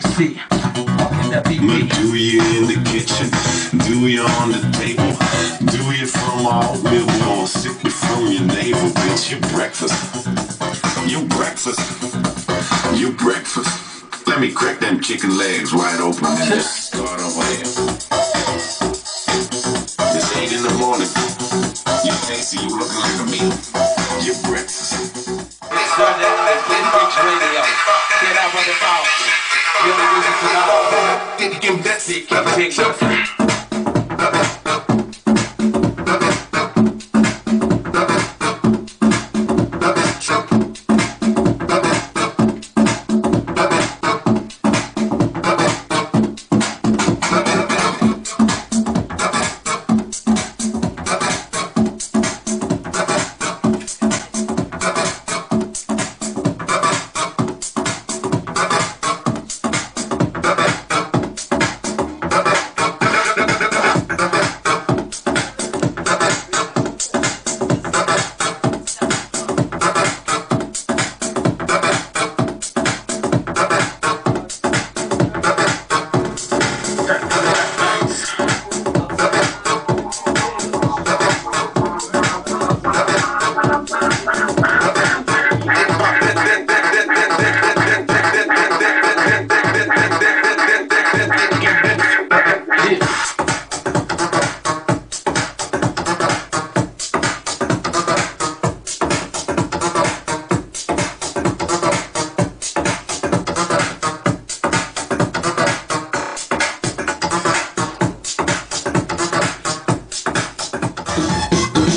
sexy. Now do you in the kitchen? Do you on the table? Do you from all we want? Sip you from your navel, bitch. Your breakfast. Your breakfast. Your breakfast. Let me crack them chicken legs wide open and just start over. It's eight in the morning. You fancy you looking like a meal. Your breakfast running foul. You're the that for the whole thing. Get messy, keep it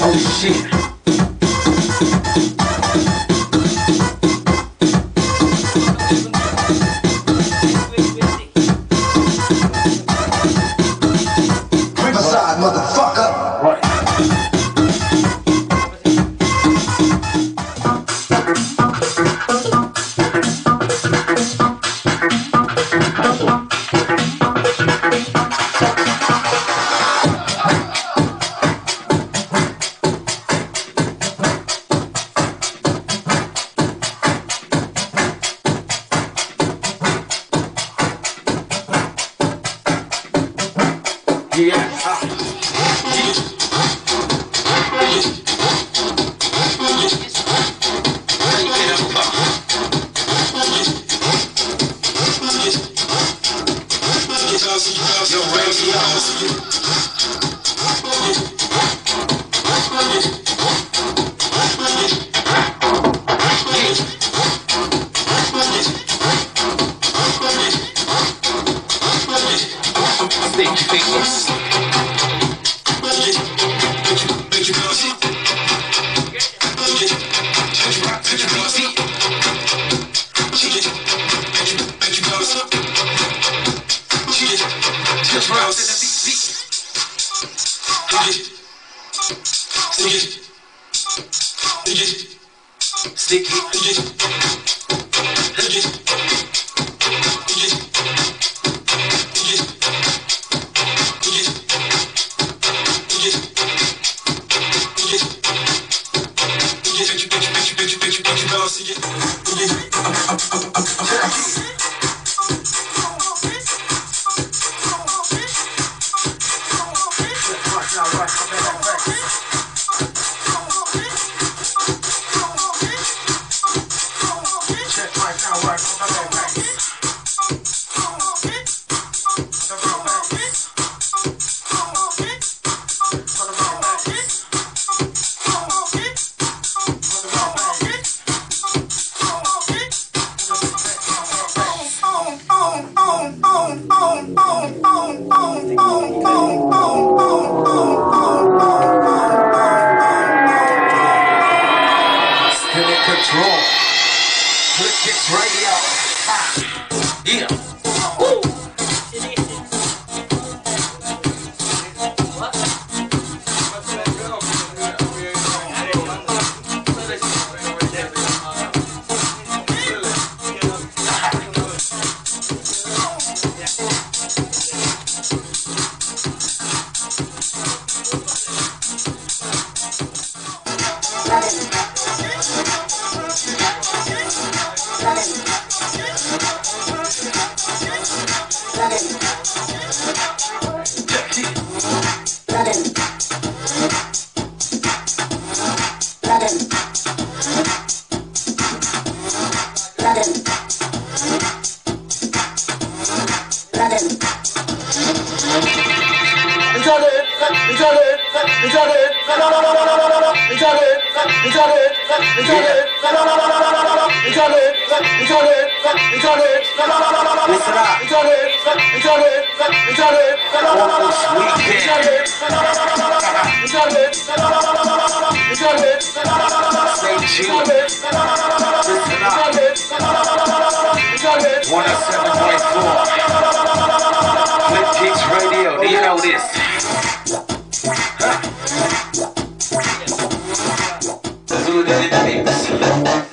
Hoje Yeah. I'll see. Thank stick kicks raw. Flip right out. Ah. Yeah. 107.4 Flip Kicks Radio, do you know this? Zulu Daily Dynamics.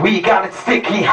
We got it sticky.